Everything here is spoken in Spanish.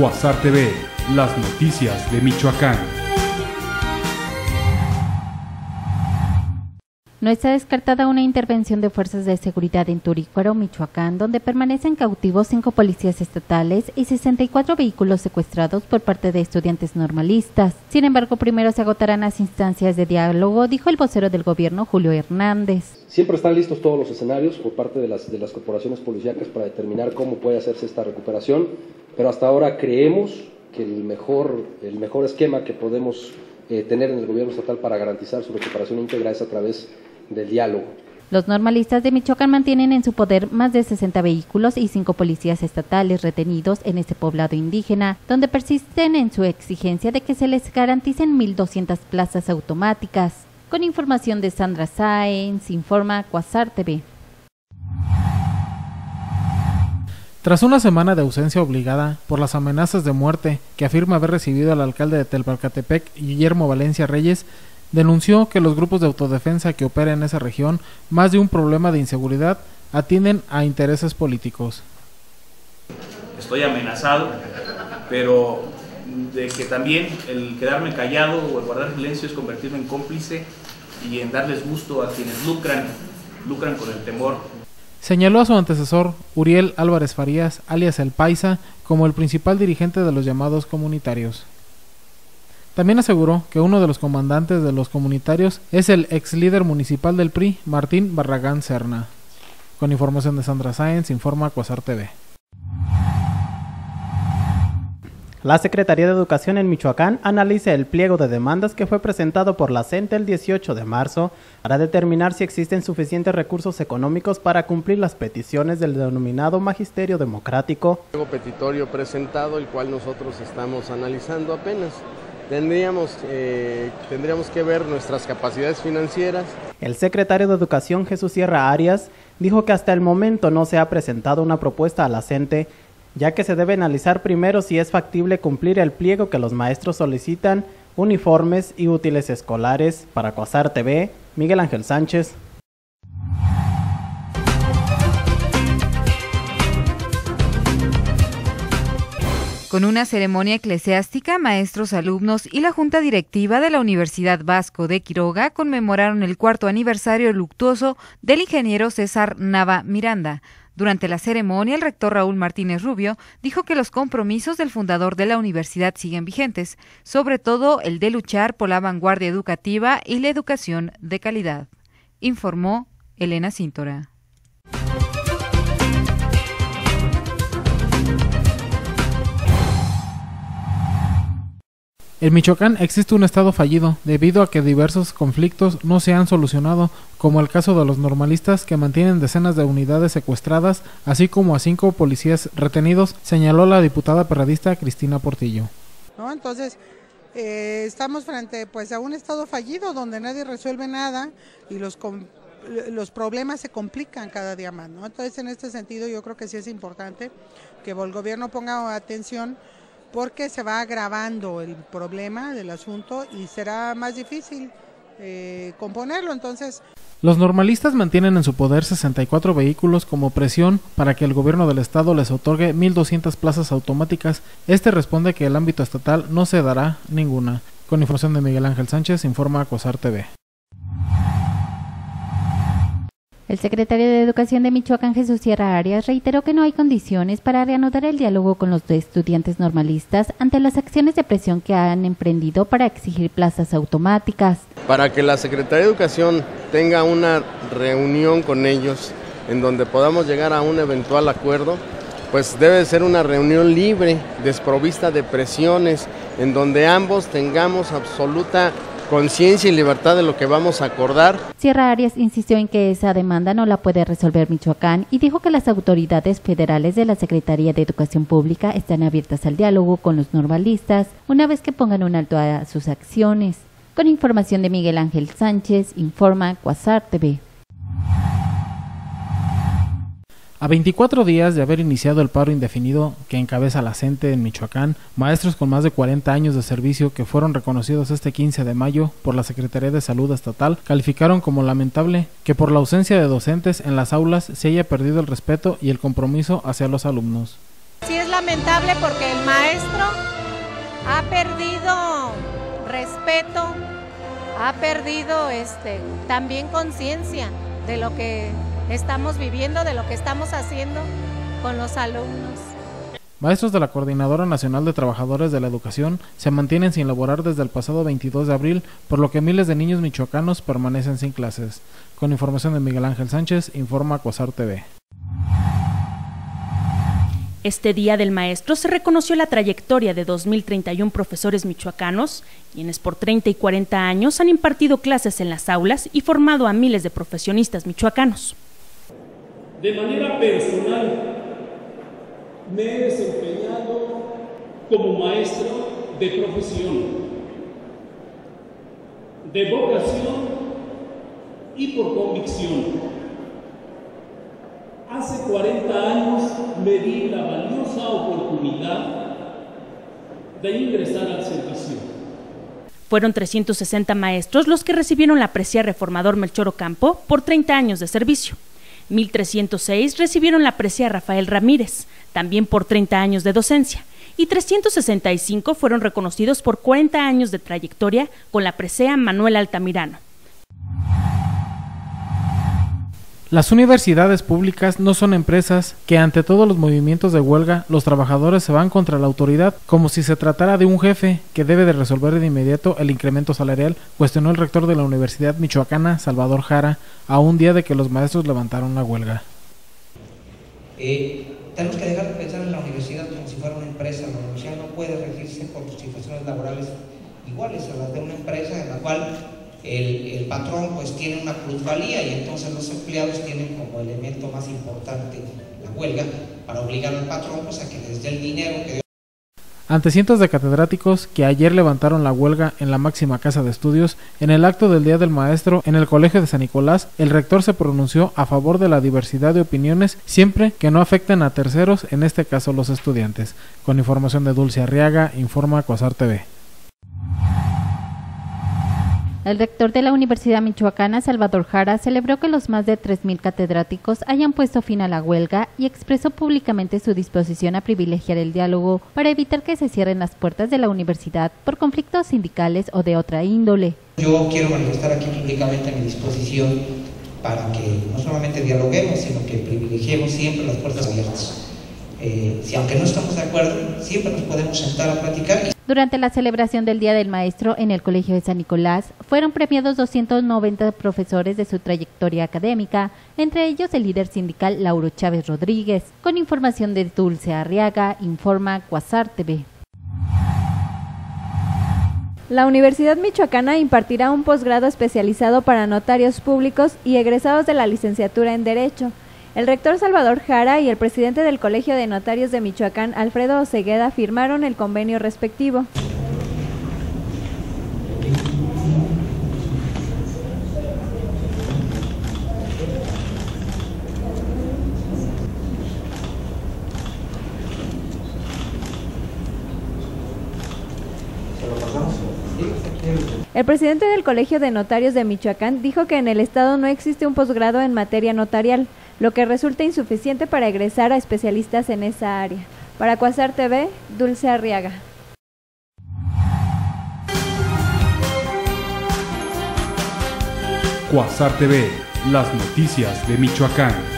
Cuasar TV, las noticias de Michoacán. No está descartada una intervención de fuerzas de seguridad en Turícuaro, Michoacán, donde permanecen cautivos cinco policías estatales y 64 vehículos secuestrados por parte de estudiantes normalistas. Sin embargo, primero se agotarán las instancias de diálogo, dijo el vocero del gobierno, Julio Hernández. Siempre están listos todos los escenarios por parte de las, de las corporaciones policíacas para determinar cómo puede hacerse esta recuperación, pero hasta ahora creemos que el mejor, el mejor esquema que podemos eh, tener en el gobierno estatal para garantizar su recuperación íntegra es a través del diálogo. Los normalistas de Michoacán mantienen en su poder más de 60 vehículos y cinco policías estatales retenidos en este poblado indígena, donde persisten en su exigencia de que se les garanticen 1.200 plazas automáticas. Con información de Sandra Sáenz, informa Cuasar TV. Tras una semana de ausencia obligada por las amenazas de muerte que afirma haber recibido el alcalde de Telpalcatepec, Guillermo Valencia Reyes, denunció que los grupos de autodefensa que operan en esa región, más de un problema de inseguridad, atienden a intereses políticos. Estoy amenazado, pero de que también el quedarme callado o el guardar silencio es convertirme en cómplice y en darles gusto a quienes lucran, lucran con el temor. Señaló a su antecesor, Uriel Álvarez Farías, alias El Paisa, como el principal dirigente de los llamados comunitarios. También aseguró que uno de los comandantes de los comunitarios es el ex líder municipal del PRI, Martín Barragán Serna. Con información de Sandra Sáenz, informa Cuasar TV. La Secretaría de Educación en Michoacán analiza el pliego de demandas que fue presentado por la CENTE el 18 de marzo para determinar si existen suficientes recursos económicos para cumplir las peticiones del denominado Magisterio Democrático. Pliego petitorio presentado, el cual nosotros estamos analizando apenas. Tendríamos, eh, tendríamos que ver nuestras capacidades financieras. El secretario de Educación Jesús Sierra Arias dijo que hasta el momento no se ha presentado una propuesta a la CENTE, ya que se debe analizar primero si es factible cumplir el pliego que los maestros solicitan, uniformes y útiles escolares. Para Coasar TV, Miguel Ángel Sánchez. Con una ceremonia eclesiástica, maestros, alumnos y la Junta Directiva de la Universidad Vasco de Quiroga conmemoraron el cuarto aniversario luctuoso del ingeniero César Nava Miranda. Durante la ceremonia, el rector Raúl Martínez Rubio dijo que los compromisos del fundador de la universidad siguen vigentes, sobre todo el de luchar por la vanguardia educativa y la educación de calidad. Informó Elena Cíntora. En Michoacán existe un estado fallido debido a que diversos conflictos no se han solucionado, como el caso de los normalistas que mantienen decenas de unidades secuestradas, así como a cinco policías retenidos, señaló la diputada perradista Cristina Portillo. ¿No? Entonces, eh, estamos frente pues, a un estado fallido donde nadie resuelve nada y los, los problemas se complican cada día más. ¿no? Entonces, en este sentido, yo creo que sí es importante que el gobierno ponga atención porque se va agravando el problema del asunto y será más difícil eh, componerlo. Entonces, los normalistas mantienen en su poder 64 vehículos como presión para que el gobierno del estado les otorgue 1.200 plazas automáticas. Este responde que el ámbito estatal no se dará ninguna. Con información de Miguel Ángel Sánchez, informa Acosar TV. El secretario de Educación de Michoacán, Jesús Sierra Arias, reiteró que no hay condiciones para reanudar el diálogo con los estudiantes normalistas ante las acciones de presión que han emprendido para exigir plazas automáticas. Para que la Secretaría de Educación tenga una reunión con ellos en donde podamos llegar a un eventual acuerdo, pues debe ser una reunión libre, desprovista de presiones, en donde ambos tengamos absoluta conciencia y libertad de lo que vamos a acordar. Sierra Arias insistió en que esa demanda no la puede resolver Michoacán y dijo que las autoridades federales de la Secretaría de Educación Pública están abiertas al diálogo con los normalistas una vez que pongan un alto a sus acciones. Con información de Miguel Ángel Sánchez, informa Cuasar TV. A 24 días de haber iniciado el paro indefinido que encabeza la CENTE en Michoacán, maestros con más de 40 años de servicio que fueron reconocidos este 15 de mayo por la Secretaría de Salud Estatal calificaron como lamentable que por la ausencia de docentes en las aulas se haya perdido el respeto y el compromiso hacia los alumnos. Sí es lamentable porque el maestro ha perdido respeto, ha perdido este, también conciencia de lo que estamos viviendo, de lo que estamos haciendo con los alumnos. Maestros de la Coordinadora Nacional de Trabajadores de la Educación se mantienen sin laborar desde el pasado 22 de abril, por lo que miles de niños michoacanos permanecen sin clases. Con información de Miguel Ángel Sánchez, informa Cuasar TV. Este Día del Maestro se reconoció la trayectoria de 2.031 profesores michoacanos, quienes por 30 y 40 años han impartido clases en las aulas y formado a miles de profesionistas michoacanos. De manera personal, me he desempeñado como maestro de profesión, de vocación y por convicción. Hace 40 años me di la valiosa oportunidad de ingresar al servicio. Fueron 360 maestros los que recibieron la presea reformador Melchor Ocampo por 30 años de servicio. 1.306 recibieron la presea Rafael Ramírez, también por 30 años de docencia, y 365 fueron reconocidos por 40 años de trayectoria con la presea Manuel Altamirano. Las universidades públicas no son empresas que ante todos los movimientos de huelga los trabajadores se van contra la autoridad como si se tratara de un jefe que debe de resolver de inmediato el incremento salarial, cuestionó el rector de la Universidad Michoacana, Salvador Jara, a un día de que los maestros levantaron la huelga. Eh, tenemos que dejar de pensar en la universidad como si fuera una empresa. La universidad no puede regirse por situaciones laborales iguales a las de una empresa en la cual el, patrón pues tiene una plusvalía y entonces los empleados tienen como elemento más importante la huelga para obligar al patrón pues a que les dé el dinero que ante cientos de catedráticos que ayer levantaron la huelga en la máxima casa de estudios, en el acto del Día del Maestro en el Colegio de San Nicolás, el rector se pronunció a favor de la diversidad de opiniones siempre que no afecten a terceros, en este caso los estudiantes. Con información de Dulce Arriaga, informa Cuasar TV. El rector de la Universidad Michoacana, Salvador Jara, celebró que los más de 3.000 catedráticos hayan puesto fin a la huelga y expresó públicamente su disposición a privilegiar el diálogo para evitar que se cierren las puertas de la universidad por conflictos sindicales o de otra índole. Yo quiero manifestar aquí públicamente mi disposición para que no solamente dialoguemos, sino que privilegiemos siempre las puertas abiertas. Eh, si aunque no estamos de acuerdo, siempre nos podemos sentar a platicar. Durante la celebración del Día del Maestro en el Colegio de San Nicolás, fueron premiados 290 profesores de su trayectoria académica, entre ellos el líder sindical Lauro Chávez Rodríguez. Con información de Dulce Arriaga, informa Cuasar TV. La Universidad Michoacana impartirá un posgrado especializado para notarios públicos y egresados de la licenciatura en Derecho. El rector Salvador Jara y el presidente del Colegio de Notarios de Michoacán, Alfredo Osegueda, firmaron el convenio respectivo. El presidente del Colegio de Notarios de Michoacán dijo que en el Estado no existe un posgrado en materia notarial, lo que resulta insuficiente para egresar a especialistas en esa área. Para Cuasar TV, Dulce Arriaga. Cuasar TV, las noticias de Michoacán.